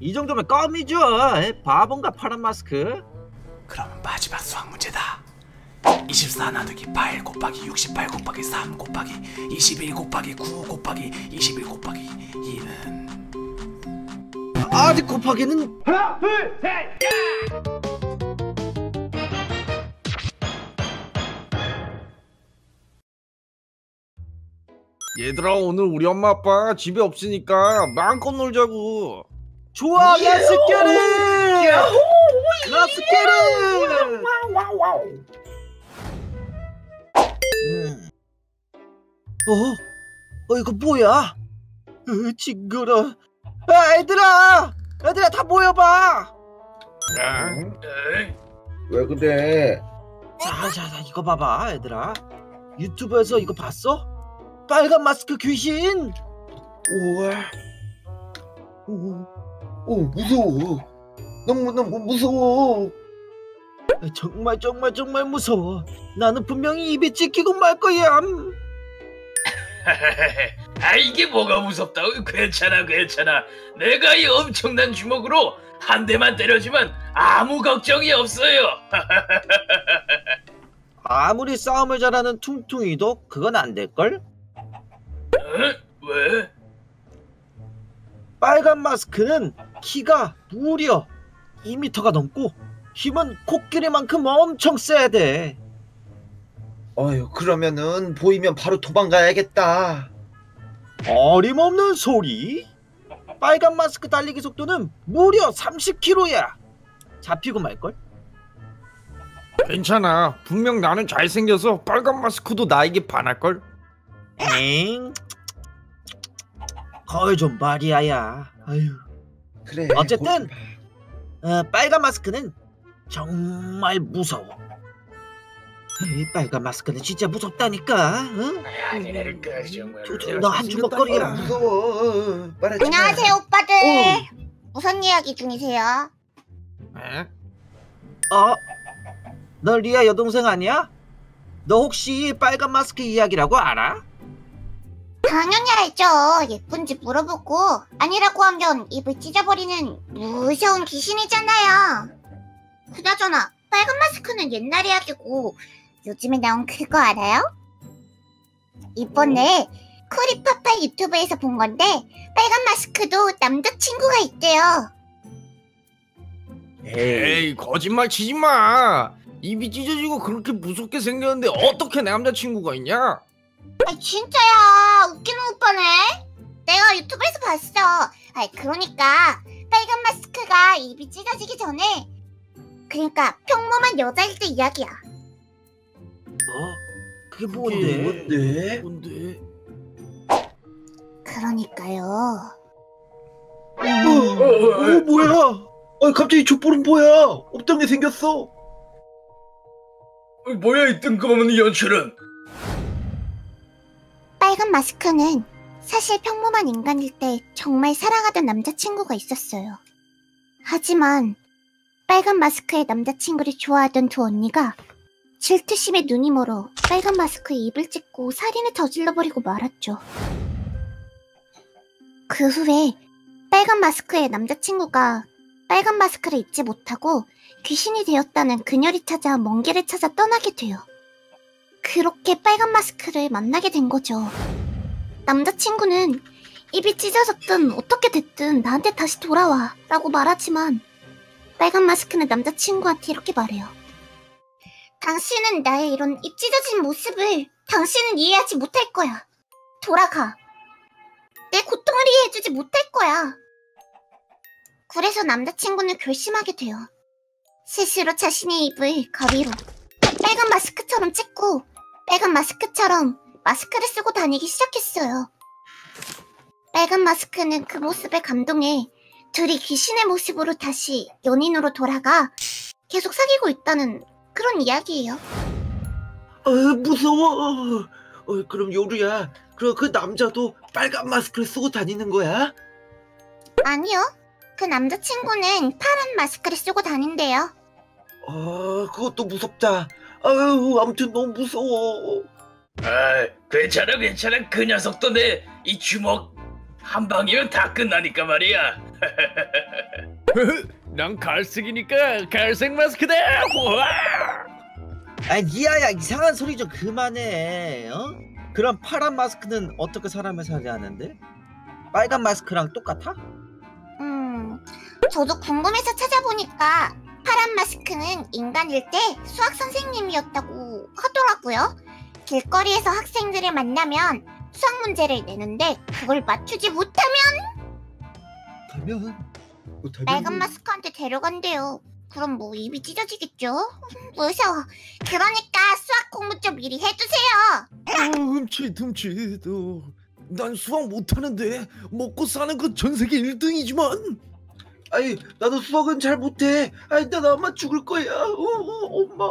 이 정도면 껌이죠. 에, 바본가 파란 마스크. 그러면 마지막 수학 문제다. 24 나누기 8 곱하기 68 곱하기 3 곱하기 21 곱하기 9 곱하기 21 곱하기 2는? 아직 곱하기는 얘들아 오늘 우리 엄마 아빠 집에 없으니까 마음껏 놀자고 좋아. Let's get it. Let's get it. 음. 어? 어 이거 뭐야? 으, 징그러. 아, 애들아, 애들아 다 모여봐. 왜 그래? 자, 자, 자, 이거 봐봐, 얘들아. 유튜브에서 이거 봤어? 빨간 마스크 귀신. 우와. 오, 오 무서워. 너무 너무 무서워. 정말 정말 정말 무서워. 나는 분명히 입에 찍히고 말 거야. 음. 아 이게 뭐가 무섭다 괜찮아 괜찮아 내가 이 엄청난 주먹으로 한 대만 때려주면 아무 걱정이 없어요 아무리 싸움을 잘하는 퉁퉁이도 그건 안 될 걸. 응? 왜? 빨간 마스크는 키가 무려 2미터가 넘고 힘은 코끼리만큼 엄청 세야 돼. 어휴 그러면은 보이면 바로 도망가야겠다. 어림없는 소리? 빨간 마스크 달리기 속도는 무려 30km야. 잡히고 말걸? 괜찮아 분명 나는 잘생겨서 빨간 마스크도 나에게 반할걸 엥? 거울 좀 말이야야. 아유. 그래. 어쨌든. 보- 어, 빨간 마스크는 정말 무서워. 이 빨간 마스크는 진짜 무섭다니까. 응? 정말 너한 주먹거리야. 아, 무서워. 말하지 마. 안녕하세요 오빠들 어. 무슨 이야기 중이세요? 에? 어? 너 리아 여동생 아니야? 너 혹시 빨간 마스크 이야기라고 알아? 당연히 알죠. 예쁜지 물어보고 아니라고 하면 입을 찢어버리는 무서운 귀신이잖아요. 그나저나 빨간 마스크는 옛날 이야기고 요즘에 나온 그거 알아요? 이번에 쿠리파파 유튜브에서 본 건데 빨간 마스크도 남자친구가 있대요. 에이 거짓말 치지 마. 입이 찢어지고 그렇게 무섭게 생겼는데 어떻게 남자친구가 있냐 아 진짜야 웃기는 오빠네 내가 유튜브에서 봤어 아 그러니까 빨간 마스크가 입이 찢어지기 전에 그러니까 평범한 여자일 때 이야기야 어? 그게 뭔데? 뭔데? 뭔데 그러니까요 어, 어, 뭐야? 아 갑자기 족보는 뭐야? 없던 게 생겼어. 뭐야 이 뜬금없는 연출은 빨간 마스크는 사실 평범한 인간일 때 정말 사랑하던 남자친구가 있었어요 하지만 빨간 마스크의 남자친구를 좋아하던 두 언니가 질투심에 눈이 멀어 빨간 마스크에 입을 찢고 살인을 저질러버리고 말았죠. 그 후에 빨간 마스크의 남자친구가 빨간 마스크를 잊지 못하고 귀신이 되었다는 그녀를 찾아 먼 길을 찾아 떠나게 돼요. 그렇게 빨간 마스크를 만나게 된 거죠. 남자친구는 입이 찢어졌든 어떻게 됐든 나한테 다시 돌아와 라고 말하지만 빨간 마스크는 남자친구한테 이렇게 말해요. 당신은 나의 이런 입 찢어진 모습을 당신은 이해하지 못할 거야. 돌아가. 내 고통을 이해해주지 못할 거야. 그래서 남자친구는 결심하게 돼요. 스스로 자신의 입을 가위로 빨간 마스크처럼 찍고 빨간 마스크처럼 마스크를 쓰고 다니기 시작했어요. 빨간 마스크는 그 모습에 감동해 둘이 귀신의 모습으로 다시 연인으로 돌아가 계속 사귀고 있다는 그런 이야기예요. 아 무서워. 어, 그럼 요루야. 그럼 그 남자도 빨간 마스크를 쓰고 다니는 거야? 아니요. 그 남자친구는 파란 마스크를 쓰고 다닌대요. 아 그것도 무섭다. 아유 아무튼 너무 무서워. 아 괜찮아 괜찮아 그 녀석도 내 이 주먹 한 방이면 다 끝나니까 말이야 난 갈색이니까 갈색 마스크다. 우와! 아 니아야 이상한 소리 좀 그만해 어? 그럼 파란 마스크는 어떻게 사람을 살해하는데? 빨간 마스크랑 똑같아? 음, 저도 궁금해서 찾아보니까 파란 마스크는 인간일 때 수학 선생님이었다고 하더라고요. 길거리에서 학생들을 만나면 수학 문제를 내는데 그걸 맞추지 못하면 하면 못하면 빨간 마스크한테 데려간대요. 그럼 뭐 입이 찢어지겠죠? 무서워. 그러니까 수학 공부 좀 미리 해두세요. 아, 흠칫 흠칫. 어, 난 수학 못하는데 먹고 사는 건 전 세계 1등이지만 아이 나도 수학은 잘 못해. 아이 난 아마 죽을 거야. 어, 어, 엄마.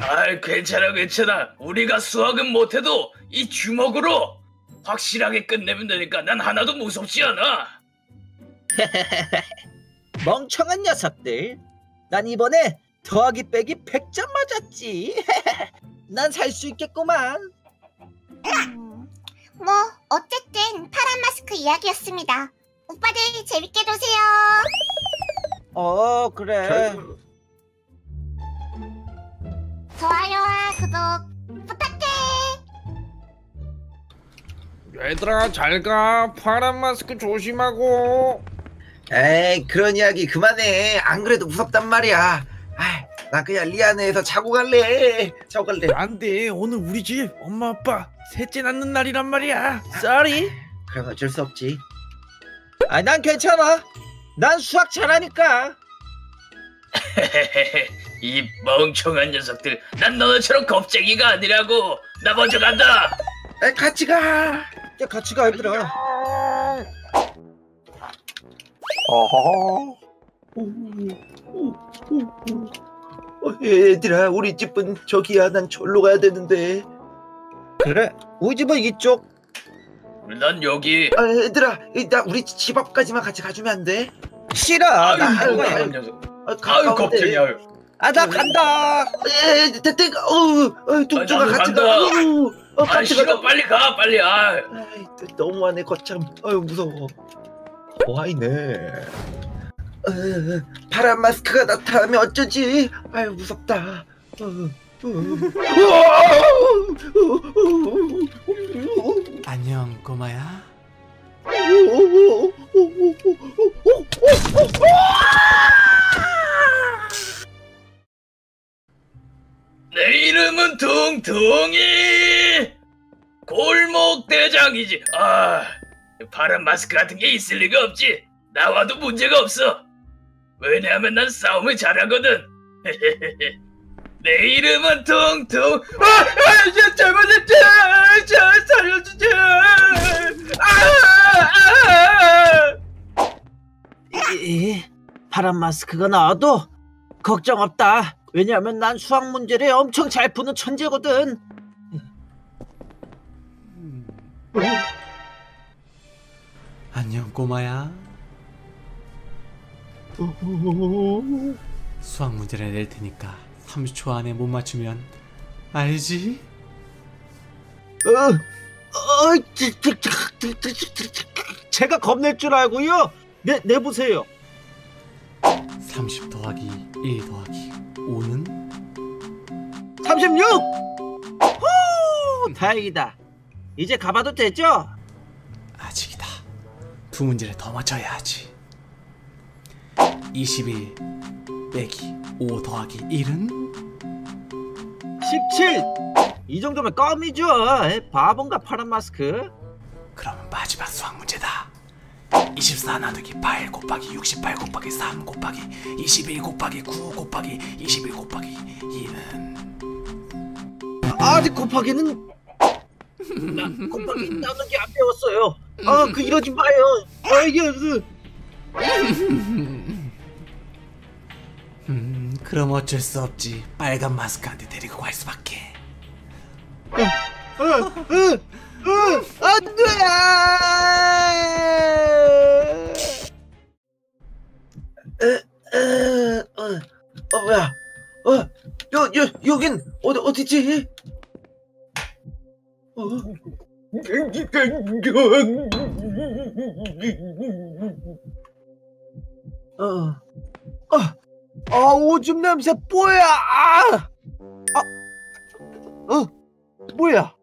아 괜찮아 괜찮아. 우리가 수학은 못해도 이 주먹으로 확실하게 끝내면 되니까 난 하나도 무섭지 않아. 멍청한 녀석들. 난 이번에 더하기 빼기 100점 맞았지. 난 살 수 있겠구만. 음, 뭐 어쨌든 파란 마스크 이야기였습니다. 오빠들 재밌게 노세요. 어 그래. 좋아요와 구독 부탁해. 얘들아 잘가. 파란 마스크 조심하고. 에이 그런 이야기 그만해. 안 그래도 무섭단 말이야. 아이 나 그냥 리아네에서 자고 갈래. 자고 갈래. 안돼. 오늘 우리 집 엄마 아빠 셋째 낳는 날이란 말이야. sorry 그럼 어쩔 수 없지 아 난 괜찮아. 난 수학 잘하니까. 이 멍청한 녀석들 난 너네처럼 겁쟁이가 아니라고. 나 먼저 간다. 에이, 같이 가. 야 같이 가 얘들아. 어, 얘들아 우리 집은 저기야. 난 절로 가야 되는데. 그래 우리 집은 이쪽 난 여기 아, 얘들아 이, 나 우리 집 앞까지만 같이 가주면 안 돼? 싫어. 아유 나 할 거야. 녀석. 아, 아유 가까운데. 겁쟁이 아유 아 나 간다. 에 대대 어우 어, 뚝뚝아 나도 같이 간다. 가. 어우, 어, 아 같이 싫어. 가자. 빨리 가 빨리. 아. 아이, 너무하네 거참 아유 무서워. 와이네. 어, 파란 마스크가 나타나면 어쩌지? 아유 무섭다. 어, 어. 안녕 꼬마야. 내 이름은 퉁퉁이. 골목 대장이지. 아 파란 마스크 같은 게 있을 리가 없지. 나와도 문제가 없어. 왜냐하면 난 싸움을 잘하거든 내 이름은 퉁퉁. 아, 아, 저, 잘못했죠 저 살려주죠 아, 아, 이, 파란 마스크가 나와도 걱정 없다. 왜냐하면 난 수학 문제를 엄청 잘 푸는 천재거든. 안녕 꼬마야. 수학 문제를 낼 테니까 30초 안에 못 맞추면 알지? 어, 어, 제가 겁낼 줄 알고요. 내, 내보세요. 30 더하기 1 더하기 5는? 36! 후, 다행이다. 이제 가봐도 되죠? 아직이다. 두 문제를 더 맞춰야 하지. 21 빼기 5 더하기 1은? 17! 이 정도면 껌이죠. 에, 바본가 파란 마스크? 그러면 마지막 수학 문제다. 24 나누기 8 곱하기 68 곱하기 3 곱하기 21 곱하기 9 곱하기 21 곱하기 2는 아직 곱하기는 나 곱하기 나누기 안 배웠어요. 아그 이러지 마요. 아 이게 그음 그럼 어쩔 수 없지 빨간 마스크한테 데리고 갈 수밖에 으, 으, 으, 안 돼! 에, 어, 어 뭐야 어, 여, 여, 여긴 어디, 어디지? 어? 어. 아, 아 오줌 냄새 뭐야? 아, 아, 어, 뭐야?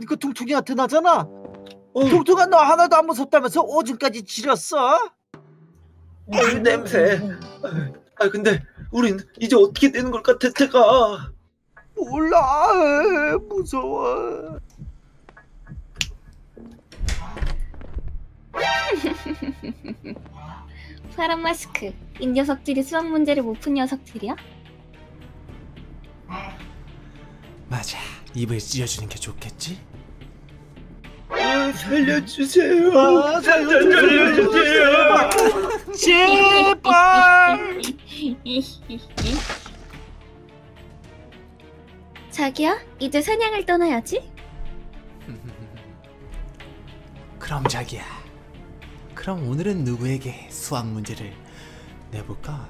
이거 퉁퉁이한테 나잖아. 퉁퉁한 너 하나도 안 무섭다면서 오줌까지 지렸어? 이 냄새. 아 근데 우린 이제 어떻게 되는 걸까 대체가? 몰라, 무서워. 파란 마스크. 이 녀석들이 수학 문제를 못 푼 녀석들이야? 맞아. 입을 찢어주는 게 좋겠지? 아, 살려주세요. 아, 살려주세요. 제발. 자기야, 이제 사냥을 떠나야지. 그럼 자기야. 그럼 오늘은 누구에게 수학 문제를 내볼까?